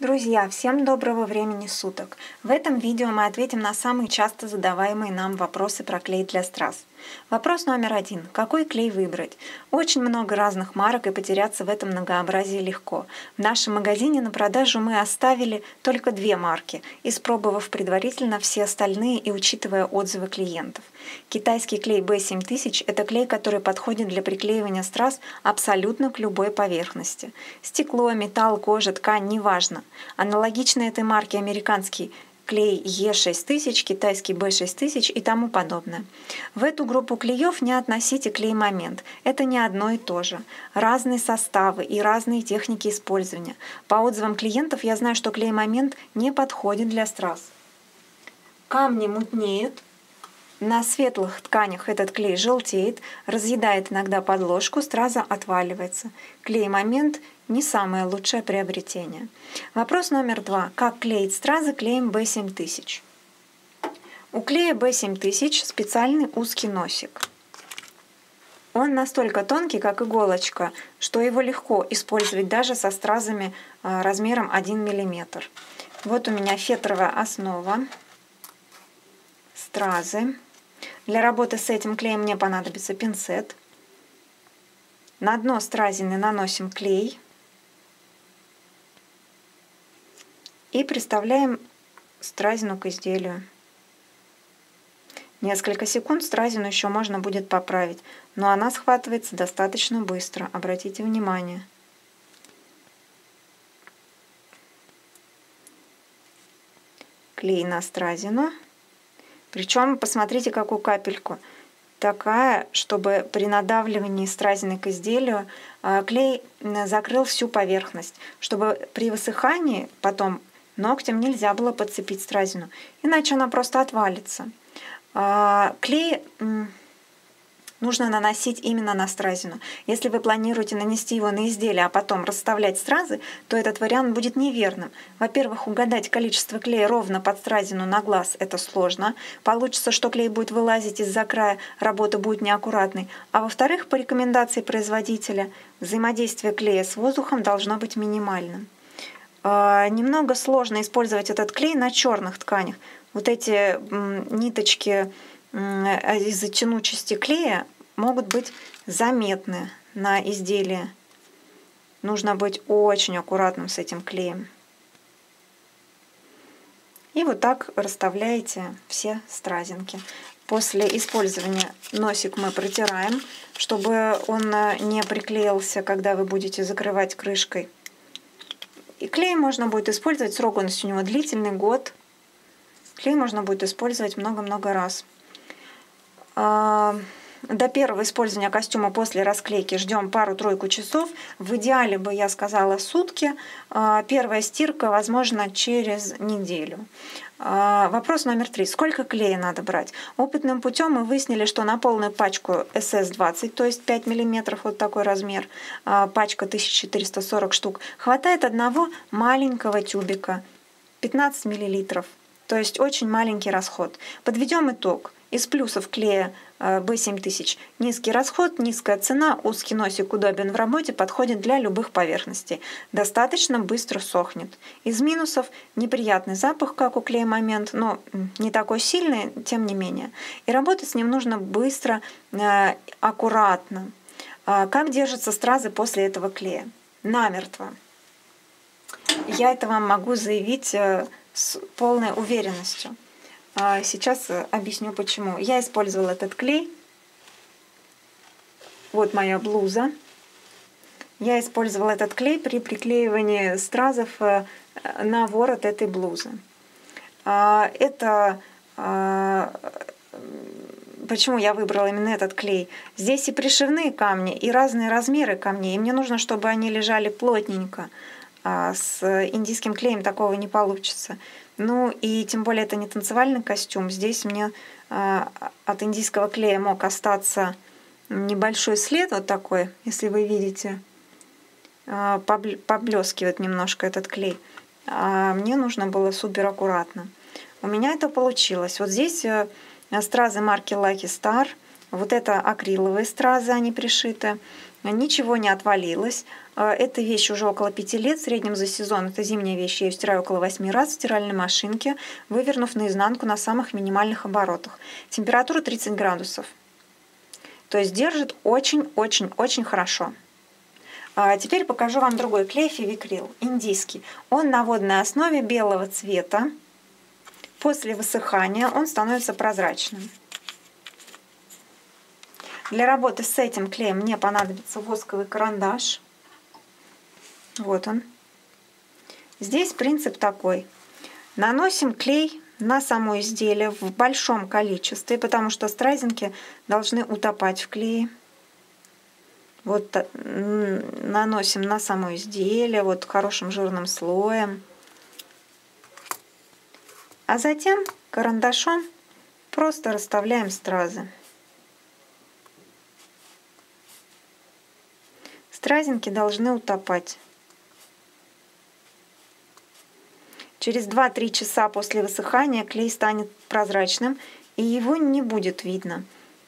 Друзья, всем доброго времени суток! В этом видео мы ответим на самые часто задаваемые нам вопросы про клей для страз. Вопрос номер один. Какой клей выбрать? Очень много разных марок, и потеряться в этом многообразии легко. В нашем магазине на продажу мы оставили только две марки, испробовав предварительно все остальные и учитывая отзывы клиентов. Китайский клей B7000 – это клей, который подходит для приклеивания страз абсолютно к любой поверхности. Стекло, металл, кожа, ткань – неважно. Аналогично этой марке американский клей Е6000, китайский B6000 и тому подобное. В эту группу клеев не относите клей-момент. Это не одно и то же. Разные составы и разные техники использования. По отзывам клиентов я знаю, что клей-момент не подходит для страз. Камни мутнеют, на светлых тканях этот клей желтеет, разъедает иногда подложку, страза отваливается. Клей-момент не самое лучшее приобретение. Вопрос номер два. Как клеить стразы клеем B7000? У клея B7000 специальный узкий носик. Он настолько тонкий, как иголочка, что его легко использовать даже со стразами а, размером 1 мм. Вот у меня фетровая основа, стразы. Для работы с этим клеем мне понадобится пинцет. На дно стразины наносим клей. И приставляем стразину к изделию. Несколько секунд стразину еще можно будет поправить, но она схватывается достаточно быстро, обратите внимание. Клей на стразину. Причем посмотрите, какую капельку. Такая, чтобы при надавливании стразины к изделию а, клей закрыл всю поверхность, чтобы при высыхании потом ногтем нельзя было подцепить стразину, иначе она просто отвалится. А, клей нужно наносить именно на стразину. Если вы планируете нанести его на изделие, а потом расставлять стразы, то этот вариант будет неверным. Во-первых, угадать количество клея ровно под стразину на глаз – это сложно. Получится, что клей будет вылазить из-за края, работа будет неаккуратной. А во-вторых, по рекомендации производителя, взаимодействие клея с воздухом должно быть минимальным. А, немного сложно использовать этот клей на черных тканях. Вот эти ниточки из-за тянучести клея могут быть заметны на изделии. Нужно быть очень аккуратным с этим клеем. И вот так расставляете все стразинки. После использования носик мы протираем, чтобы он э, не приклеился, когда вы будете закрывать крышкой. И клей можно будет использовать, срок у него длительный, год. Клей можно будет использовать много-много раз. А, до первого использования костюма после расклейки ждем пару-тройку часов. В идеале бы я сказала сутки. А, первая стирка, возможно, через неделю. А, вопрос номер три. Сколько клея надо брать? Опытным путем мы выяснили, что на полную пачку SS20, то есть 5 мм, вот такой размер, пачка 1440 штук, хватает одного маленького тюбика, 15 мл. То есть очень маленький расход. Подведем итог. Из плюсов клея B7000 э, низкий расход, низкая цена, узкий носик удобен в работе, подходит для любых поверхностей. Достаточно быстро сохнет. Из минусов неприятный запах, как у клея момент, но не такой сильный, тем не менее. И работать с ним нужно быстро, э, аккуратно. А как держатся стразы после этого клея? Намертво. Я это вам могу заявить э, с полной уверенностью. А сейчас э, объясню почему. Я использовала этот клей. Вот моя блуза. Я использовала этот клей при приклеивании стразов э, на ворот этой блузы. А, это а, почему я выбрала именно этот клей. Здесь и пришивные камни, и разные размеры камней. И мне нужно, чтобы они лежали плотненько. С индийским клеем такого не получится. Ну и тем более это не танцевальный костюм. Здесь мне э, от индийского клея мог остаться небольшой след вот такой, если вы видите. Э, поблескивает немножко этот клей. А мне нужно было супер аккуратно. У меня это получилось. Вот здесь э, стразы марки Lucky Star. Вот это акриловые стразы, они пришиты. Ничего не отвалилось. А, эта вещь уже около пяти лет, в среднем за сезон. Это зимняя вещь, я ее стираю около восьми раз в стиральной машинке, вывернув наизнанку на самых минимальных оборотах. Температура 30 градусов. То есть держит очень-очень-очень хорошо. А теперь покажу вам другой клей фивикрил, индийский. Он на водной основе белого цвета. После высыхания он становится прозрачным. Для работы с этим клеем мне понадобится восковый карандаш. Вот он. Здесь принцип такой. Наносим клей на само изделие в большом количестве, потому что стразинки должны утопать в клее. Вот наносим на само изделие вот хорошим жирным слоем. А затем карандашом просто расставляем стразы. Стразинки должны утопать. Через 2-3 часа после высыхания клей станет прозрачным, и его не будет видно.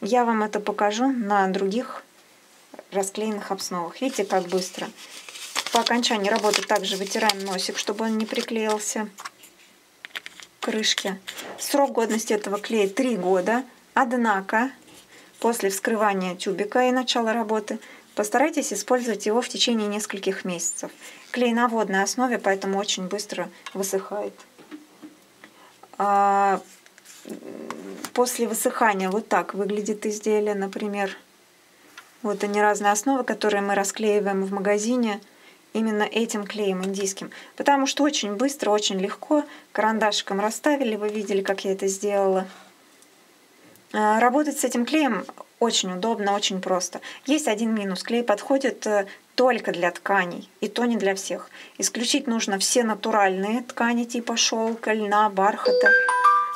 Я вам это покажу на других расклеенных основах. Видите, как быстро. По окончании работы также вытираем носик, чтобы он не приклеился к крышке. Срок годности этого клея 3 года. Однако, после вскрывания тюбика и начала работы, Постарайтесь использовать его в течение нескольких месяцев. Клей на водной основе, поэтому очень быстро высыхает. А, после высыхания вот так выглядит изделие, например. Вот они разные основы, которые мы расклеиваем в магазине именно этим клеем индийским. Потому что очень быстро, очень легко. Карандашиком расставили, вы видели, как я это сделала. А, работать с этим клеем очень удобно, очень просто. Есть один минус. Клей подходит э, только для тканей, и то не для всех. Исключить нужно все натуральные ткани типа шелка, льна, бархата,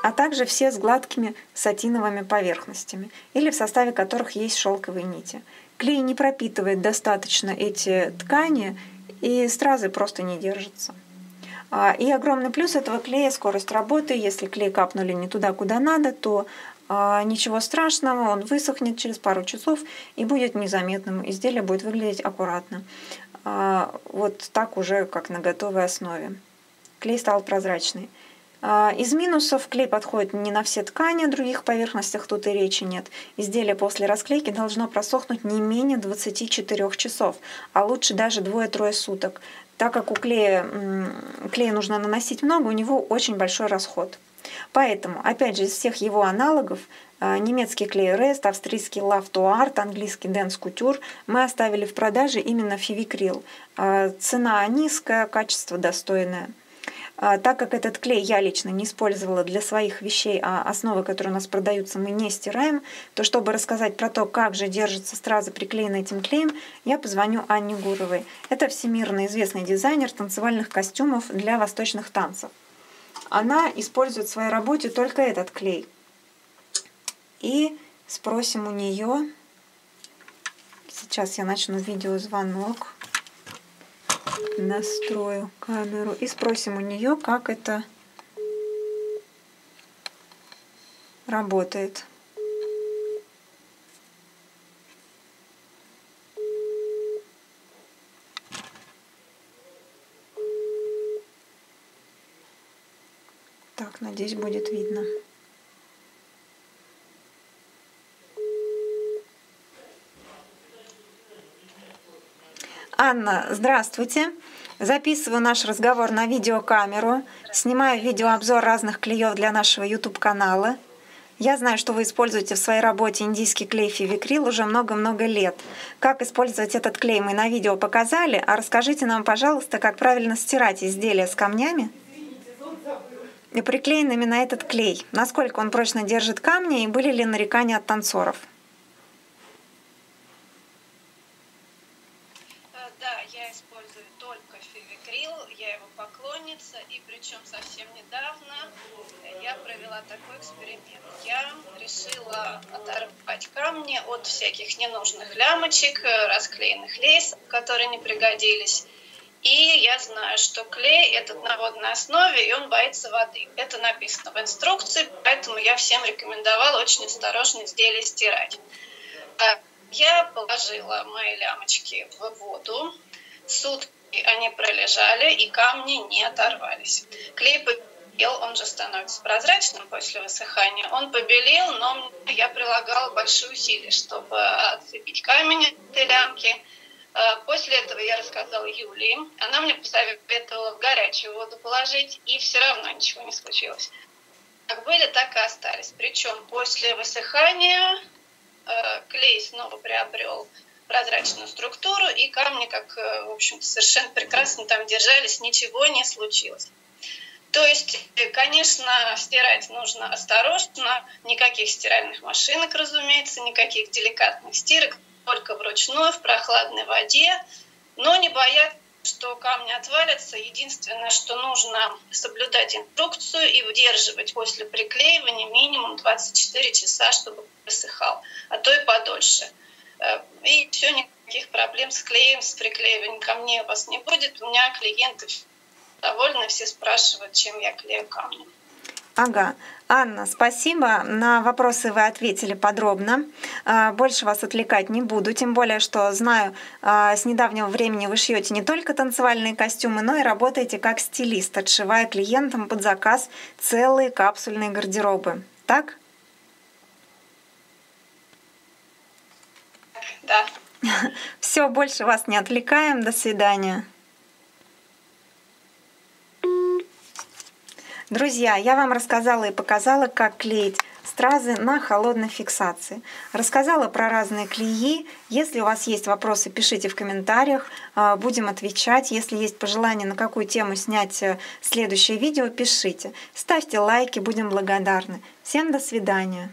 а также все с гладкими сатиновыми поверхностями, или в составе которых есть шелковые нити. Клей не пропитывает достаточно эти ткани, и стразы просто не держатся. А, и огромный плюс этого клея – скорость работы. Если клей капнули не туда, куда надо, то ничего страшного, он высохнет через пару часов и будет незаметным. Изделие будет выглядеть аккуратно. А, вот так уже, как на готовой основе. Клей стал прозрачный. А, из минусов клей подходит не на все ткани, о других поверхностях тут и речи нет. Изделие после расклейки должно просохнуть не менее 24 часов, а лучше даже двое-трое суток. Так как у клея, клея нужно наносить много, у него очень большой расход. Поэтому, опять же, из всех его аналогов, э, немецкий клей Rest, австрийский Love to Art, английский Dance Couture, мы оставили в продаже именно фивикрил. Э, цена низкая, качество достойное. Э, так как этот клей я лично не использовала для своих вещей, а основы, которые у нас продаются, мы не стираем, то чтобы рассказать про то, как же держится стразы, приклеенные этим клеем, я позвоню Анне Гуровой. Это всемирно известный дизайнер танцевальных костюмов для восточных танцев она использует в своей работе только этот клей. И спросим у нее, сейчас я начну видеозвонок, настрою камеру и спросим у нее, как это работает. Так, надеюсь, будет видно. Анна, здравствуйте. Записываю наш разговор на видеокамеру. Снимаю видеообзор разных клеев для нашего YouTube-канала. Я знаю, что вы используете в своей работе индийский клей фивикрил уже много-много лет. Как использовать этот клей мы на видео показали, а расскажите нам, пожалуйста, как правильно стирать изделия с камнями и приклеенными на этот клей. Насколько он прочно держит камни и были ли нарекания от танцоров? Э, да, я использую только фивикрил, я его поклонница, и причем совсем недавно я провела такой эксперимент. Я решила оторвать камни от всяких ненужных лямочек, э, расклеенных лейсов, которые не пригодились, и я знаю, что клей этот на водной основе, и он боится воды. Это написано в инструкции, поэтому я всем рекомендовала очень осторожно изделие стирать. А Я положила мои лямочки в воду. Сутки они пролежали, и камни не оторвались. Клей побелел, он же становится прозрачным после высыхания. Он побелел, но я прилагала большие усилия, чтобы отцепить камень от этой лямки. А, после этого я рассказала Юлии. Она мне посоветовала в горячую воду положить, и все равно ничего не случилось. Как были, так и остались. Причем после высыхания э, клей снова приобрел прозрачную структуру, и камни, как, э, в общем-то, совершенно прекрасно там держались, ничего не случилось. То есть, э, конечно, стирать нужно осторожно, никаких стиральных машинок, разумеется, никаких деликатных стирок, только вручную, в прохладной воде, но не бояться что камни отвалятся. Единственное, что нужно соблюдать инструкцию и удерживать после приклеивания минимум 24 часа, чтобы высыхал, а то и подольше. Э, и все, никаких проблем с клеем, с приклеиванием камней у вас не будет. У меня клиенты довольны, все спрашивают, чем я клею камни. Ага. Анна, спасибо. На вопросы вы ответили подробно. А, больше вас отвлекать не буду, тем более, что знаю, а, с недавнего времени вы шьете не только танцевальные костюмы, но и работаете как стилист, отшивая клиентам под заказ целые капсульные гардеробы. Так? Да. Все, больше вас не отвлекаем. До свидания. Друзья, я вам рассказала и показала, как клеить стразы на холодной фиксации. Рассказала про разные клеи. Если у вас есть вопросы, пишите в комментариях, а, будем отвечать. Если есть пожелание, на какую тему снять э, следующее видео, пишите. Ставьте лайки, будем благодарны. Всем до свидания.